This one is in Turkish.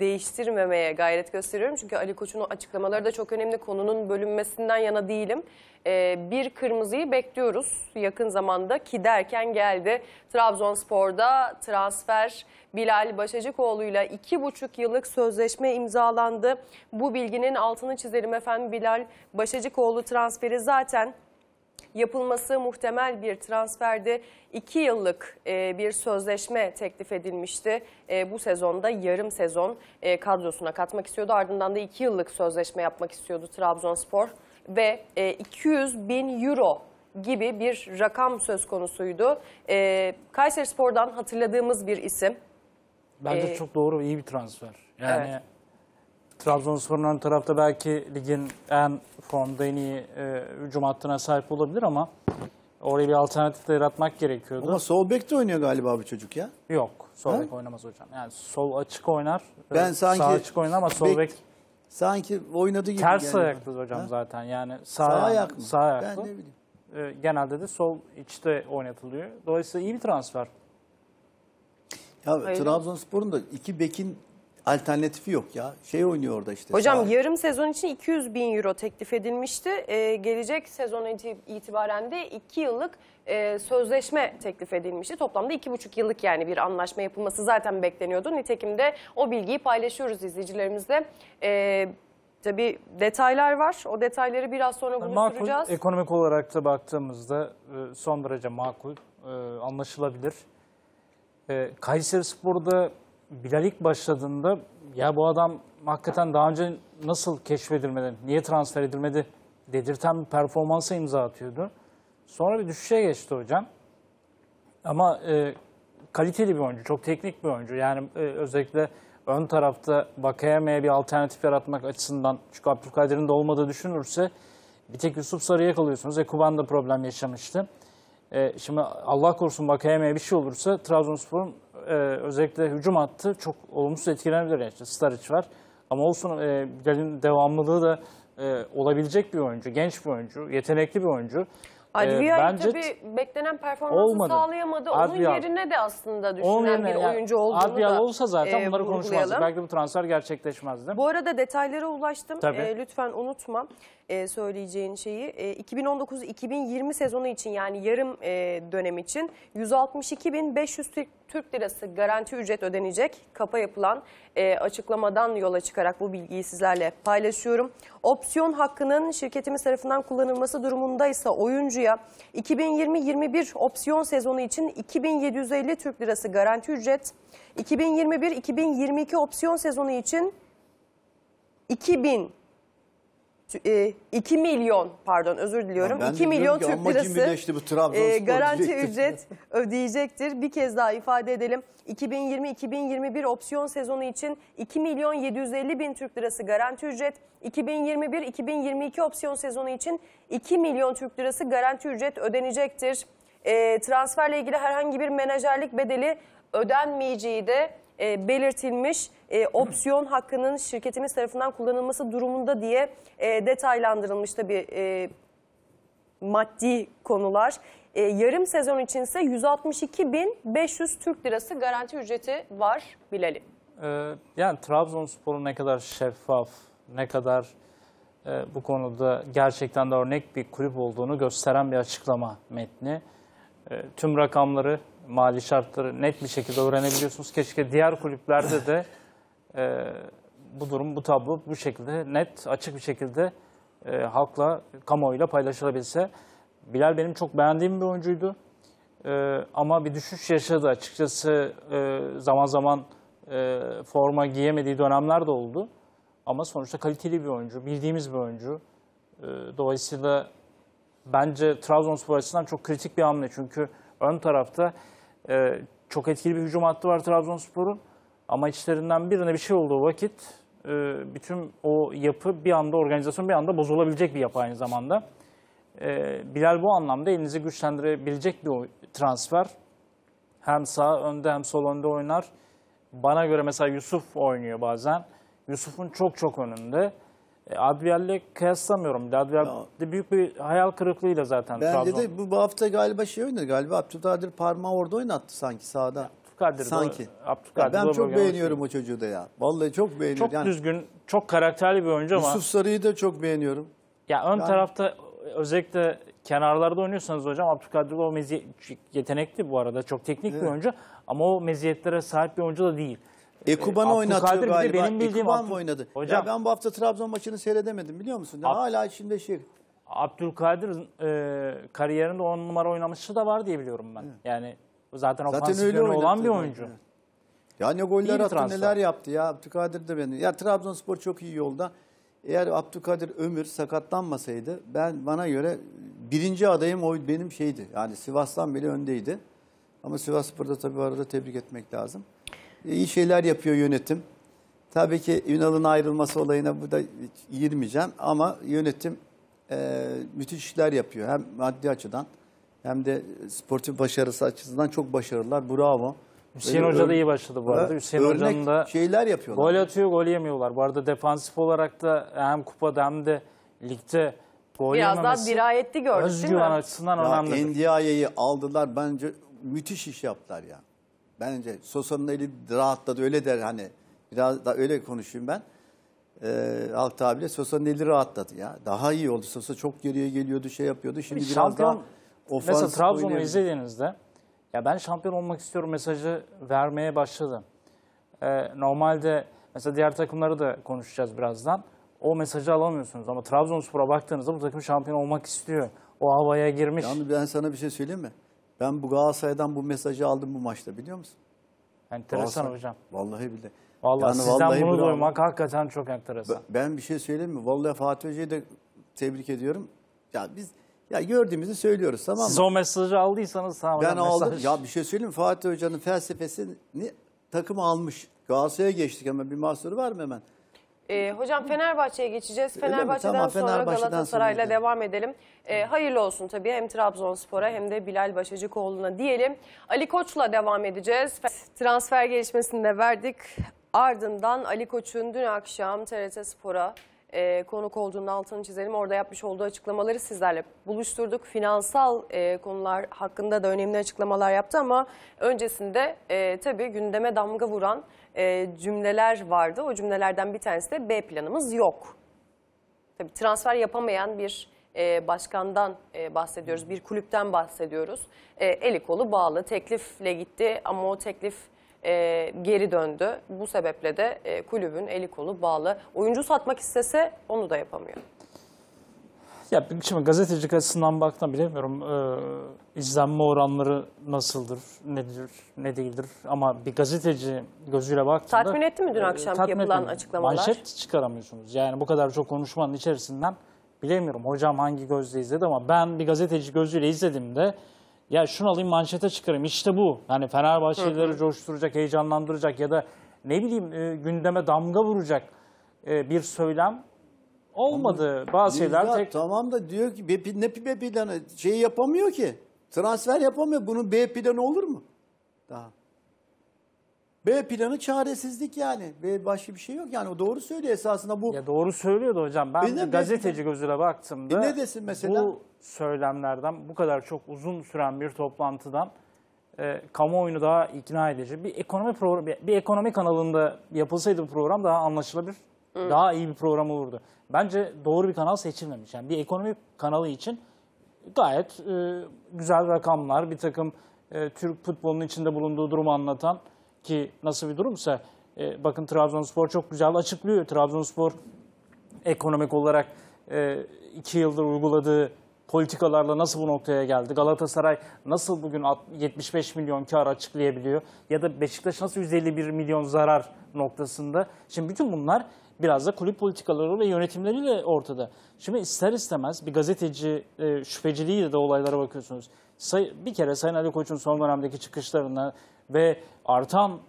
değiştirmemeye gayret gösteriyorum. Çünkü Ali Koç'un açıklamaları da çok önemli. Konunun bölünmesinden yana değilim. Ee, bir kırmızıyı bekliyoruz yakın zamanda ki derken geldi. Trabzonspor'da transfer Bilal Başacıkoğlu'yla iki buçuk yıllık sözleşme imzalandı. Bu bilginin altını çizelim efendim. Bilal Başacıkoğlu transferi zaten yapılması muhtemel bir transferde 2 yıllık e, bir sözleşme teklif edilmişti. E, bu sezonda yarım sezon e, kadrosuna katmak istiyordu. Ardından da 2 yıllık sözleşme yapmak istiyordu Trabzonspor ve e, 200 bin euro gibi bir rakam söz konusuydu. E, Kayserispor'dan hatırladığımız bir isim. Bence Ee, çok doğru, iyi bir transfer. Yani Evet. Trabzonspor'un ön tarafta belki ligin en formda en iyi e, hücum hattına sahip olabilir ama oraya bir alternatif de yaratmak gerekiyordu. Ama sol bekte oynuyor galiba bu çocuk ya. Yok, sol Ha? bek oynamaz hocam. Yani sol açık oynar, Ben e, sanki sağ açık oynar ama sol bek- bek Sanki oynadığı gibi. ters yani. ayaklı hocam Ha? zaten. Yani Sağ, sağ, ayak mı? Sağ ayaklı. Ben ne bileyim. E, genelde de sol içte oynatılıyor. Dolayısıyla iyi bir transfer. Ya Hayır. Trabzonspor'un da iki bekin alternatifi yok ya. Şey oynuyor orada işte. Hocam sağ- yarım sezon için 200 bin euro teklif edilmişti. Ee, gelecek sezon iti- itibaren de 2 yıllık e, sözleşme teklif edilmişti. Toplamda 2,5 yıllık yani bir anlaşma yapılması zaten bekleniyordu. Nitekim de o bilgiyi paylaşıyoruz izleyicilerimizle. Ee, tabii detaylar var. O detayları biraz sonra Makul, buluşturacağız. ekonomik olarak da baktığımızda e, son derece makul, e, anlaşılabilir. E, Kayseri Spor'da Bilal ilk başladığında ya bu adam hakikaten daha önce nasıl keşfedilmedi, niye transfer edilmedi dedirten bir performansa imza atıyordu. Sonra bir düşüşe geçti hocam. Ama e, kaliteli bir oyuncu, çok teknik bir oyuncu. Yani e, özellikle ön tarafta Vakayeme'ye bir alternatif yaratmak açısından çünkü Abdülkadir'in de olmadığı düşünürse bir tek Yusuf Sarı'ya kalıyorsunuz. Ekuban da problem yaşamıştı. E, şimdi Allah korusun Vakayeme'ye bir şey olursa Trabzonspor'un e, özellikle hücum hattı çok olumsuz etkilenebilir. Yani işte Staric var. Ama olsun e, Bilal'in devamlılığı da e, olabilecek bir oyuncu, genç bir oyuncu, yetenekli bir oyuncu. E, Adviyay bence tabii beklenen performansı olmadı. sağlayamadı. Onun yerine de aslında Onun düşünen yerine bir yani oyuncu olduğunu Adviyal da olsa zaten e, bunları konuşmazdık. Belki bu transfer gerçekleşmezdi. Bu arada detaylara ulaştım. Tabii. Ee, lütfen unutma e, söyleyeceğin şeyi. E, 2019-2020 sezonu için yani yarım e, dönem için 162.500 Türk, Türk lirası garanti ücret ödenecek. Kapa yapılan e, açıklamadan yola çıkarak bu bilgiyi sizlerle paylaşıyorum. Opsiyon hakkının şirketimiz tarafından kullanılması durumundaysa oyuncuya 2020-21 opsiyon sezonu için 2750 Türk lirası garanti ücret, 2021-2022 opsiyon sezonu için 2000 e, 2 milyon pardon özür diliyorum. Ben de 2 milyon Türk lirası bu e, garanti ücret ödeyecektir. Bir kez daha ifade edelim. 2020-2021 opsiyon sezonu için 2 milyon 750 bin Türk lirası garanti ücret. 2021-2022 opsiyon sezonu için 2 milyon Türk lirası garanti ücret ödenecektir. E, transferle ilgili herhangi bir menajerlik bedeli ödenmeyeceği de e, belirtilmiş e, opsiyon hakkının şirketimiz tarafından kullanılması durumunda diye e, detaylandırılmış tabii e, maddi konular. E, yarım sezon içinse 162.500 Türk lirası garanti ücreti var Bilal'in. Ee, yani Trabzonspor'un ne kadar şeffaf, ne kadar e, bu konuda gerçekten de örnek bir kulüp olduğunu gösteren bir açıklama metni. E, tüm rakamları, mali şartları net bir şekilde öğrenebiliyorsunuz. Keşke diğer kulüplerde de e, bu durum, bu tablo bu şekilde net, açık bir şekilde e, halkla, kamuoyuyla paylaşılabilse. Bilal benim çok beğendiğim bir oyuncuydu. Ee, ama bir düşüş yaşadı açıkçası e, zaman zaman e, forma giyemediği dönemler de oldu. Ama sonuçta kaliteli bir oyuncu, bildiğimiz bir oyuncu. E, dolayısıyla bence Trabzonspor açısından çok kritik bir hamle. Çünkü ön tarafta e, çok etkili bir hücum hattı var Trabzonspor'un. Ama içlerinden birine bir şey olduğu vakit e, bütün o yapı bir anda, organizasyon bir anda bozulabilecek bir yapı aynı zamanda. E, Bilal bu anlamda elinizi güçlendirebilecek bir transfer. Hem sağ önde hem sol önde oynar. Bana göre mesela Yusuf oynuyor bazen. Yusuf'un çok çok önünde. E, Adviyal'le kıyaslamıyorum. Adviyal Ya. de büyük bir hayal kırıklığıyla zaten Bence Trabzon. de bu, bu hafta galiba şey oynadı. Galiba Abdülkadir parmağı orada oynattı sanki sağda. Abdülkadir. Sanki. Abdülkadir Ya ben çok bugün- beğeniyorum o çocuğu da ya. Vallahi çok beğeniyorum. Çok yani düzgün, çok karakterli bir oyuncu ama Yusuf Sarı'yı da çok beğeniyorum. ya ön tarafta özellikle kenarlarda oynuyorsanız hocam Abdülkadir o mezi yetenekli bu arada. Çok teknik bir oyuncu ama o meziyetlere sahip bir oyuncu da değil. Ekuban'ı Abdülkadir oynatıyor bir de galiba. benim bildiğim Ekuban Abdül- mı oynadı? Hocam- Ya ben bu hafta Trabzon maçını seyredemedim biliyor musun? Ya Ab- hala içimde şey. Abdülkadir e, kariyerinde 10 numara oynamışı da var diye biliyorum ben. Yani zaten, Zaten ofansif öyle yönü olan oynattı. bir oyuncu. Ya ne İyi goller bir attı transfer. neler yaptı ya Abdülkadir de beni. Ya Trabzonspor çok iyi yolda. Eğer Abdülkadir Ömür sakatlanmasaydı ben bana göre birinci adayım o benim şeydi. Yani Sivas'tan bile öndeydi. Ama Sivasspor'da tabii bu arada tebrik etmek lazım. İyi şeyler yapıyor yönetim. Tabii ki Ünal'ın ayrılması olayına bu da hiç girmeyeceğim ama yönetim e, müthiş işler yapıyor. Hem maddi açıdan hem de sportif başarısı açısından çok başarılılar. Bravo. Hüseyin Böyle Hoca da iyi başladı bu arada. Hüseyin Hoca'nın da şeyler yapıyorlar. gol atıyor, gol yemiyorlar. Bu arada defansif olarak da hem kupada hem de ligde gol Biraz daha yememesi dirayetli gördük değil özgüven mi? açısından Ya önemli. Ndiaye'yi aldılar bence müthiş iş yaptılar ya. Bence Sosa'nın eli rahatladı öyle der hani. Biraz da öyle konuşayım ben. Ee, halk tabiriyle Sosa'nın eli rahatladı ya. Daha iyi oldu. Sosa çok geriye geliyordu şey yapıyordu. Şimdi biraz Şampiyon, daha ofansif mesela Trabzon'u izlediğinizde ya ben şampiyon olmak istiyorum mesajı vermeye başladı. Ee, normalde mesela diğer takımları da konuşacağız birazdan. O mesajı alamıyorsunuz ama Trabzonspor'a baktığınızda bu takım şampiyon olmak istiyor. O havaya girmiş. Yalnız ben sana bir şey söyleyeyim mi? Ben bu Galatasaray'dan bu mesajı aldım bu maçta biliyor musun? enteresan Galatasaray- hocam. Vallahi bile. Vallahi Yani sizden vallahi bunu bravo. duymak hakikaten çok enteresan. Ben bir şey söyleyeyim mi? Vallahi Fatih Hoca'yı da tebrik ediyorum. Ya biz ya gördüğümüzü söylüyoruz tamam mı? Siz o mesajı aldıysanız tamam. Ben hocam, aldım. mesaj- Ya bir şey söyleyeyim mi? Fatih Hoca'nın felsefesini takım almış. Galatasaray'a geçtik ama bir mahsuru var mı hemen? Ee, hocam Fenerbahçe'ye geçeceğiz. Fenerbahçe'den Tamam, sonra Fenerbahçe'den Galatasaray'la sonra devam edelim. Ee, hayırlı olsun tabii hem Trabzonspor'a hem de Bilal Başacıkoğlu'na diyelim. Ali Koç'la devam edeceğiz. Transfer gelişmesini de verdik. Ardından Ali Koç'un dün akşam TRT Spor'a e, konuk olduğunun altını çizelim. Orada yapmış olduğu açıklamaları sizlerle buluşturduk. Finansal e, konular hakkında da önemli açıklamalar yaptı ama öncesinde e, tabii gündeme damga vuran e, cümleler vardı. O cümlelerden bir tanesi de B planımız yok. Tabii transfer yapamayan bir e, başkandan e, bahsediyoruz, bir kulüpten bahsediyoruz. E, eli kolu bağlı, teklifle gitti ama o teklif e, geri döndü. Bu sebeple de e, kulübün eli kolu bağlı. Oyuncu satmak istese onu da yapamıyor. Ya şimdi gazetecilik açısından baktığımda bilemiyorum. Ee, izlenme oranları nasıldır, nedir, ne değildir. Ama bir gazeteci gözüyle baktığında... Tatmin etti mi dün e, akşamki tatmin yapılan etmedi. açıklamalar? Manşet çıkaramıyorsunuz. Yani bu kadar çok konuşmanın içerisinden bilemiyorum. Hocam hangi gözle izledi ama ben bir gazeteci gözüyle izlediğimde ya şunu alayım manşete çıkarayım. İşte bu. Hani Fenerbahçelileri coşturacak, heyecanlandıracak ya da ne bileyim e, gündeme damga vuracak e, bir söylem olmadı. Bazı şeyler Ya tek Tamam da diyor ki B, ne B planı şey yapamıyor ki. Transfer yapamıyor. Bunun B planı olur mu? Daha. B planı çaresizlik yani. B başka bir şey yok. Yani o doğru söylüyor esasında bu. Ya doğru söylüyordu hocam. Ben bir gazeteci gözüyle baktığımda E ne desin mesela? bu söylemlerden bu kadar çok uzun süren bir toplantıdan e, kamuoyunu daha ikna edici bir ekonomi program bir, bir ekonomi kanalında yapılsaydı bu program daha anlaşılabilir. Daha iyi bir program olurdu. Bence doğru bir kanal seçilmemiş. Yani bir ekonomi kanalı için gayet e, güzel rakamlar, bir takım e, Türk futbolunun içinde bulunduğu durumu anlatan ki nasıl bir durumsa e, bakın Trabzonspor çok güzel açıklıyor. Trabzonspor ekonomik olarak e, iki yıldır uyguladığı politikalarla nasıl bu noktaya geldi? Galatasaray nasıl bugün alt- 75 milyon kar açıklayabiliyor? Ya da Beşiktaş nasıl 151 milyon zarar noktasında? Şimdi bütün bunlar biraz da kulüp politikaları ve yönetimleriyle ortada. Şimdi ister istemez bir gazeteci e, şüpheciliğiyle de olaylara bakıyorsunuz. Say- bir kere Sayın Ali Koç'un son dönemdeki çıkışlarına ve artan